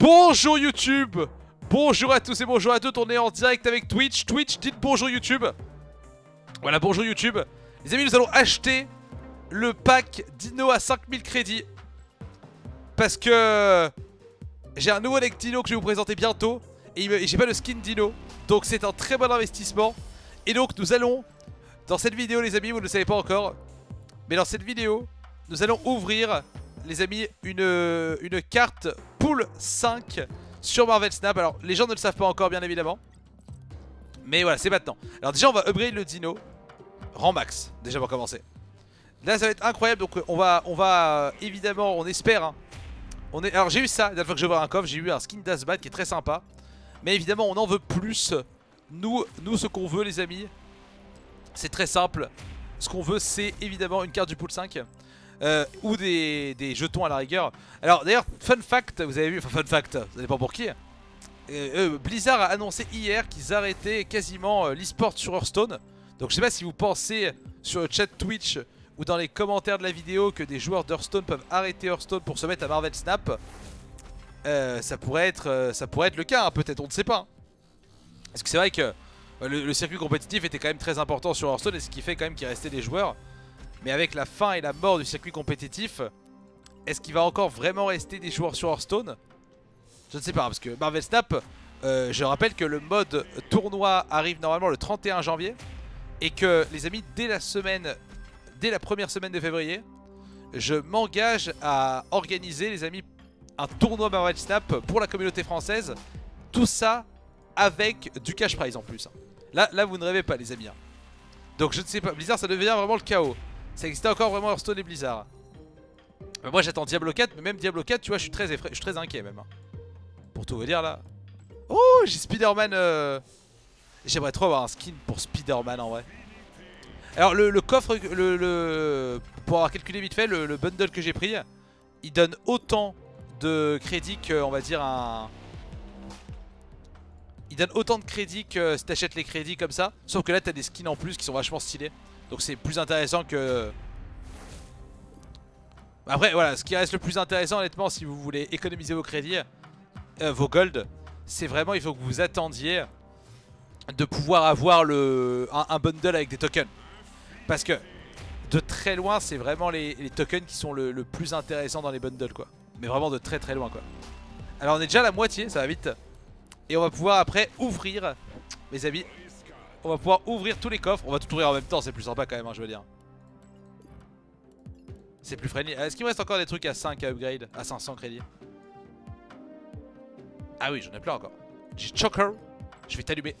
Bonjour YouTube Bonjour à tous et bonjour à toutes, on est en direct avec Twitch. Twitch, dites bonjour YouTube. Voilà, bonjour YouTube. Les amis, nous allons acheter le pack Dino à 5000 crédits. Parce que j'ai un nouveau deck Dino que je vais vous présenter bientôt. Et j'ai pas le skin Dino. Donc c'est un très bon investissement. Et donc nous allons, dans cette vidéo les amis, vous ne le savez pas encore. Mais dans cette vidéo, nous allons ouvrir, les amis, une, carte Pool 5 sur Marvel Snap. Alors, les gens ne le savent pas encore, bien évidemment. Mais voilà, c'est maintenant. Alors déjà, on va upgrade le dino. Rang max, déjà pour commencer. Là, ça va être incroyable. Donc, on va, on va euh, évidemment, on espère. Hein. on est... Alors, j'ai eu ça, la dernière fois que je vois un coffre, j'ai eu un skin d'Asbat qui est très sympa. Mais évidemment, on en veut plus. Nous, nous ce qu'on veut, les amis, c'est très simple. Ce qu'on veut, c'est évidemment une carte du pool 5. Euh, ou des, jetons à la rigueur. Alors d'ailleurs, fun fact, vous avez vu, enfin fun fact, savez pas pour qui euh, Blizzard a annoncé hier qu'ils arrêtaient quasiment euh, l'esport sur Hearthstone. Donc je sais pas si vous pensez sur le chat Twitch ou dans les commentaires de la vidéo que des joueurs d'Hearthstone peuvent arrêter Hearthstone pour se mettre à Marvel Snap. ça, pourrait être, ça pourrait être le cas, hein, peut-être, on ne sait pas. Parce que c'est vrai que le, circuit compétitif était quand même très important sur Hearthstone et ce qui fait quand même qu'il restait des joueurs. Mais avec la fin et la mort du circuit compétitif, est-ce qu'il va encore vraiment rester des joueurs sur Hearthstone? Je ne sais pas, parce que Marvel Snap, euh, je rappelle que le mode tournoi arrive normalement le 31 janvier. Et que les amis, dès la semaine, dès la première semaine de février, je m'engage à organiser les amis un tournoi Marvel Snap pour la communauté française. Tout ça avec du cash prize en plus. Là, là vous ne rêvez pas les amis. Hein. Donc je ne sais pas, Blizzard ça devient vraiment le chaos. Ça existait encore vraiment Hearthstone et Blizzard. moi j'attends Diablo 4, mais même Diablo 4, tu vois, je suis très, je suis très inquiet même. Hein. Pour tout vous dire là. Oh, j'ai Spider-Man. Euh, j'aimerais trop avoir un skin pour Spider-Man en vrai. Alors le, coffre, le, pour avoir calculé vite fait, le, bundle que j'ai pris, il donne autant de crédits que, on va dire, un... Il donne autant de crédits que si t'achètes les crédits comme ça. Sauf que là t'as des skins en plus qui sont vachement stylés. Donc c'est plus intéressant que... Après voilà, ce qui reste le plus intéressant honnêtement si vous voulez économiser vos crédits, euh, vos gold, c'est vraiment il faut que vous attendiez de pouvoir avoir le, un, bundle avec des tokens. Parce que de très loin c'est vraiment les, tokens qui sont le, le, plus intéressant dans les bundles quoi. Mais vraiment de très très loin quoi. Alors on est déjà à la moitié, ça va vite. Et on va pouvoir après ouvrir, mes amis, on va pouvoir ouvrir tous les coffres. On va tout ouvrir en même temps, c'est plus sympa quand même, hein, je veux dire. C'est plus friendly. Est-ce qu'il me reste encore des trucs à 5 à upgrade À 500 crédits? Ah oui, j'en ai plein encore. J'ai Choker. Je vais t'allumer.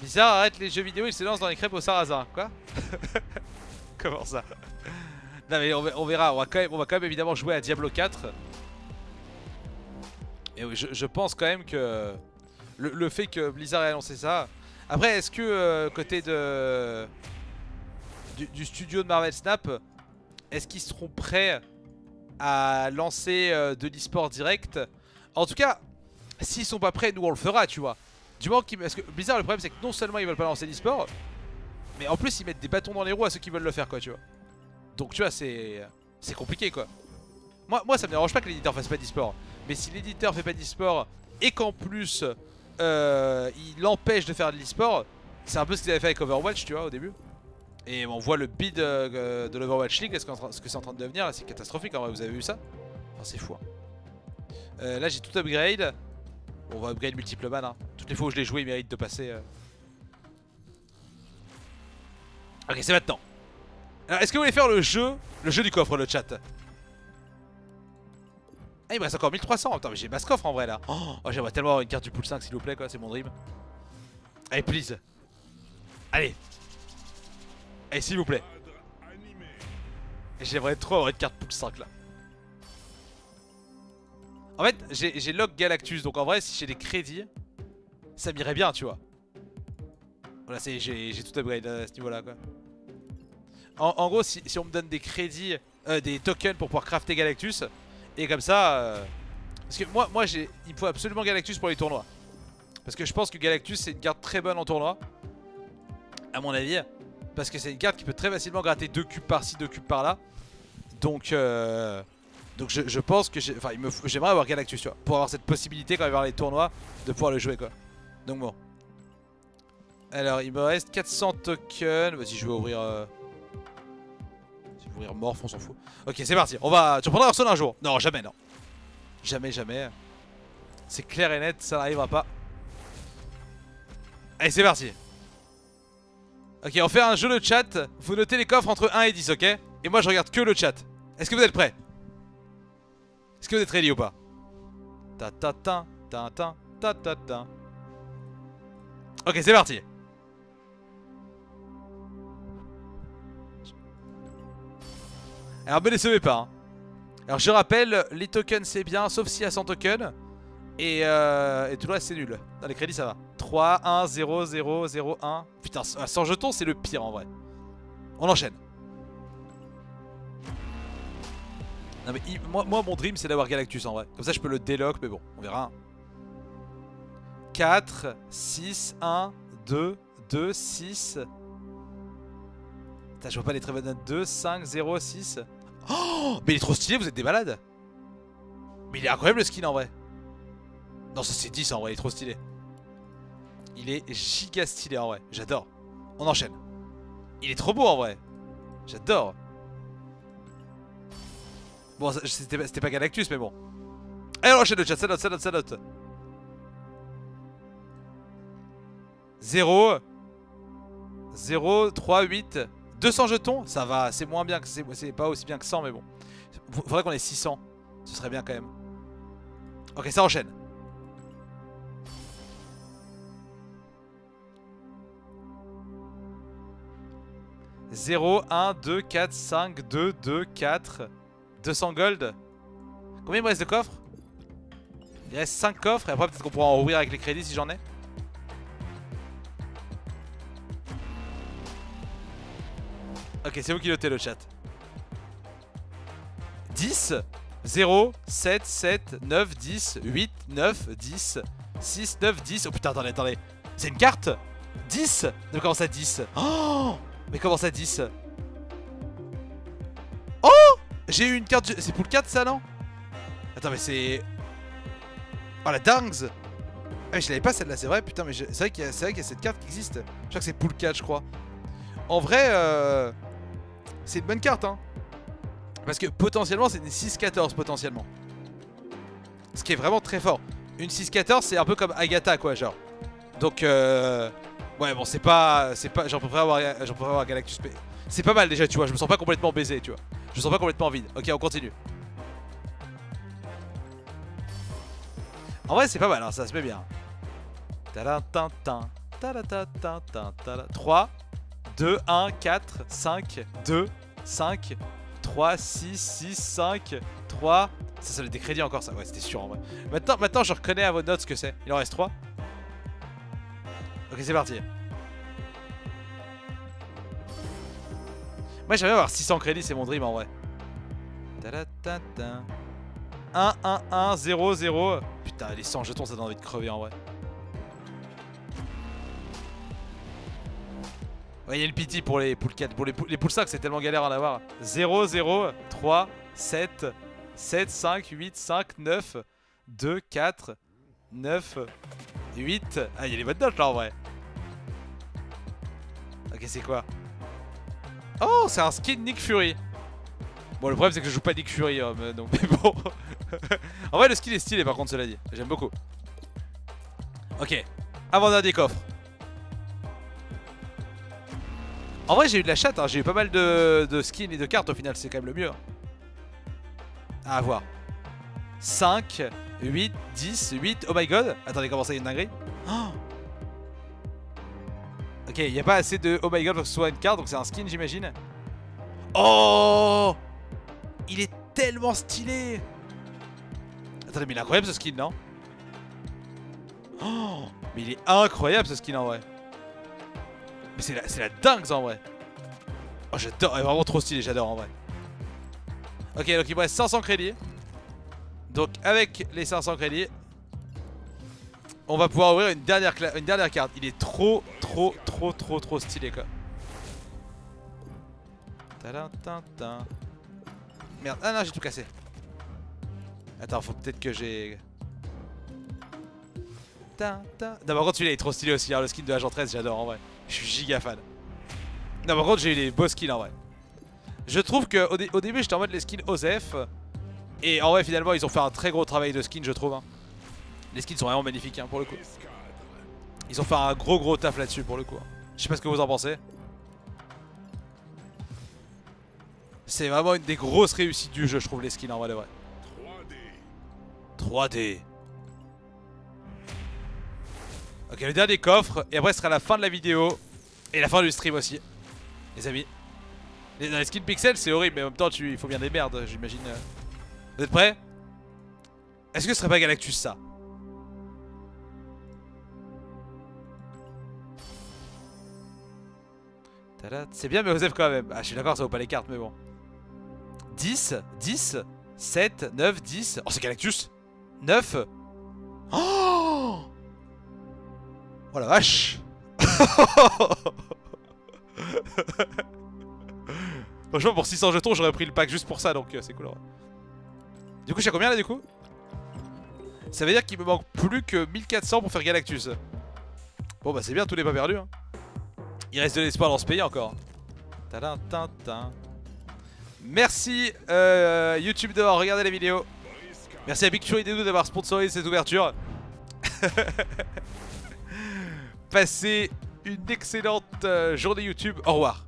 Bizarre, arrête les jeux vidéo, il se lance dans les crêpes au sarrasin. Quoi? Comment ça? Non mais on, verra, on va, quand même, on va quand même évidemment jouer à Diablo 4. Et oui, je pense quand même que le, fait que Blizzard ait annoncé ça. Après, est-ce que euh, côté du, studio de Marvel Snap, est-ce qu'ils seront prêts à lancer euh, de l'e-sport direct? En tout cas, s'ils sont pas prêts, nous on le fera, tu vois. Du moment qu'ils... Parce que Blizzard, le problème c'est que non seulement ils veulent pas lancer l'e-sport, mais en plus ils mettent des bâtons dans les roues à ceux qui veulent le faire, quoi, tu vois. Donc tu vois, c'est c'est compliqué, quoi. Moi, moi ça me dérange pas que l'éditeur fasse pas d'e-sport. Mais si l'éditeur fait pas d'e-sport et qu'en plus euh, il l'empêche de faire de l'e-sport. C'est un peu ce qu'ils avaient fait avec Overwatch, tu vois, au début. Et on voit le bid euh, de l'Overwatch League, ce que c'est en train de devenir, là, c'est catastrophique en vrai, vous avez vu ça? Enfin, c'est fou. Hein. Euh, là, j'ai tout upgrade. on va upgrade multiple man. Hein. Toutes les fois où je l'ai joué, il mérite de passer. Ok, c'est maintenant. Alors, est-ce que vous voulez faire le jeu Le jeu du coffre, le chat? Ah il me reste encore 1300 Attends mais j'ai basse coffre en vrai là. Oh, oh j'aimerais tellement avoir une carte du pool 5 s'il vous plaît quoi C'est mon dream. Allez please. Allez. Allez s'il vous plaît. J'aimerais trop avoir une carte pool 5 là. En fait j'ai lock Galactus Donc en vrai si j'ai des crédits Ça m'irait bien tu vois. Voilà j'ai tout upgrade à ce niveau là quoi en, gros si, si, on me donne des crédits euh, Des tokens pour pouvoir crafter Galactus et comme ça... Euh, parce que moi, moi il me faut absolument Galactus pour les tournois. Parce que je pense que Galactus c'est une carte très bonne en tournoi. À mon avis. Parce que c'est une carte qui peut très facilement gratter 2 cubes par-ci, 2 cubes par-là. Donc... Euh, Donc je, pense que j'aimerais avoir Galactus, tu vois, pour avoir cette possibilité quand il va les tournois de pouvoir le jouer quoi. Donc bon. Alors il me reste 400 tokens. Vas-y, je vais ouvrir. Euh... Morph, on s'en fout. Ok, c'est parti. On va. Tu reprendras Hearthstone un jour Non, jamais, non. Jamais, jamais. C'est clair et net, ça n'arrivera pas. Allez, c'est parti. Ok, on fait un jeu de chat. Vous notez les coffres entre 1 et 10, ok? Et moi, je regarde que le chat. Est-ce que vous êtes prêts? Est-ce que vous êtes ready ou pas? Ta ta ta ta ta ta ta ta. Ok, c'est parti. Alors, me décevez pas. Hein. Alors, je rappelle, les tokens c'est bien, sauf s'il y a 100 tokens. Et, euh, et tout le reste c'est nul. Dans les crédits ça va. 3, 1, 0, 0, 0, 1. Putain, 100 jetons c'est le pire en vrai. On enchaîne. Non mais moi, mon dream c'est d'avoir Galactus en vrai. Comme ça je peux le délock mais bon, on verra. 4, 6, 1, 2, 2, 6. Putain je vois pas les très 2, 5, 0, 6. Oh Mais il est trop stylé, vous êtes des malades Mais il est incroyable le skin en vrai non, ça c'est 10 en vrai, il est trop stylé. Il est giga stylé en vrai, j'adore. On enchaîne. Il est trop beau en vrai. J'adore. Bon, c'était pas Galactus, mais bon. Allez, on enchaîne le chat, ça note, ça note, ça note. 0 0, 3, 8 200 jetons, ça va, c'est moins bien c'est pas aussi bien que 100 mais bon. Faudrait qu'on ait 600, ce serait bien quand même. Ok, ça enchaîne. 0, 1, 2, 4, 5, 2, 2, 4 200 gold Combien il me reste de coffres? Il reste 5 coffres et après peut-être qu'on pourra en ouvrir avec les crédits si j'en ai Ok c'est vous qui notez le chat. 10 0 7 7 9 10 8 9 10 6 9 10 Oh putain attendez attendez. C'est une carte? 10 De comment ça 10 Oh! Mais comment ça 10 Oh! J'ai eu une carte... C'est pour le 4 ça non? Attends mais c'est... Oh la dingue Ah mais je l'avais pas celle-là c'est vrai putain mais c'est vrai qu'il y, a... cette carte qui existe. Je crois que c'est pour le 4 je crois. En vrai euh... C'est une bonne carte hein Parce que potentiellement c'est une 6-14 potentiellement Ce qui est vraiment très fort Une 6-14 c'est un peu comme Agatha quoi genre Donc euh... Ouais bon c'est pas... J'en préfère avoir, avoir Galactus P. C'est pas mal déjà tu vois, je me sens pas complètement baisé tu vois. Je me sens pas complètement vide. Ok on continue. En vrai c'est pas mal hein, ça se met bien. 3, 2, 1, 4, 5, 2, 5, 3, 6, 6, 5, 3. Ça, ça des crédits encore ça. Ouais, c'était sûr en vrai. Maintenant, maintenant, je reconnais à vos notes ce que c'est. Il en reste 3. Ok, c'est parti. Moi, j'aimerais avoir 600 crédits, c'est mon dream en vrai. 1, 1, 1, 0, 0. Putain, les 100 jetons, ça donne envie de crever en vrai. Ouais, il y a le pity pour les poules 4. Pour les poules, les poules 5, c'est tellement galère à en avoir. 0, 0, 3, 7, 7, 5, 8, 5, 9, 2, 4, 9, 8. Ah, il y a les bonnes notes là en vrai. Ok, c'est quoi? Oh, c'est un skin Nick Fury. Bon, le problème, c'est que je joue pas Nick Fury, hein, donc, mais bon. en vrai, le skin est stylé, par contre, cela dit. J'aime beaucoup. Ok. Avant-dernier coffre. En vrai, j'ai eu de la chatte, hein. j'ai eu pas mal de, skins et de cartes au final, c'est quand même le mieux. Hein. À voir. 5, 8, 10, 8. Oh my god. Attendez, comment ça, y a une dinguerie? Ok, il n'y a pas assez de oh my god pour que ce soit une carte, donc c'est un skin, j'imagine. Oh Il est tellement stylé Attendez, mais il est incroyable ce skin, non? Oh Mais il est incroyable ce skin en vrai. Mais c'est la, dingue en vrai. Oh, j'adore, il est vraiment trop stylé, j'adore en vrai. Ok, donc il me reste 500 crédits. Donc avec les 500 crédits, on va pouvoir ouvrir une dernière, carte. Il est trop, trop, trop, trop, trop stylé quoi. Merde, ah non, j'ai tout cassé. Attends, faut peut-être que j'ai... Contre, celui-là est trop stylé aussi, hein, le skin de Agent 13, j'adore en vrai. Je suis giga fan. Non, par contre, j'ai eu des beaux skins en vrai. Je trouve que au, début, j'étais en mode les skins OZEF. Et en vrai, finalement, ils ont fait un très gros travail de skin, je trouve. hein. Les skins sont vraiment magnifiques hein, pour le coup. Ils ont fait un gros gros taf là-dessus pour le coup. Je sais pas ce que vous en pensez. C'est vraiment une des grosses réussites du jeu, je trouve, les skins en vrai de vrai. 3D. Ok, le dernier coffre, et après ce sera la fin de la vidéo, et la fin du stream aussi, les amis. Les, les skins pixels, c'est horrible, mais en même temps, tu, il faut bien des merdes, j'imagine. Vous êtes prêts? Est-ce que ce serait pas Galactus ça? C'est bien mais Osef quand même. Ah je suis d'accord ça vaut pas les cartes mais bon. 10, 10, 7, 9, 10. Oh c'est Galactus 9 Oh Oh la vache Franchement pour 600 jetons j'aurais pris le pack juste pour ça donc euh, c'est cool Du coup j'ai combien là du coup? Ça veut dire qu'il me manque plus que 1400 pour faire Galactus Bon bah c'est bien tous les pas perdus hein. Il reste de l'espoir dans ce pays encore. Merci euh, YouTube d'avoir regardé la vidéo. Merci à Big d'avoir sponsorisé cette ouverture. Passez une excellente euh, journée YouTube. Au revoir.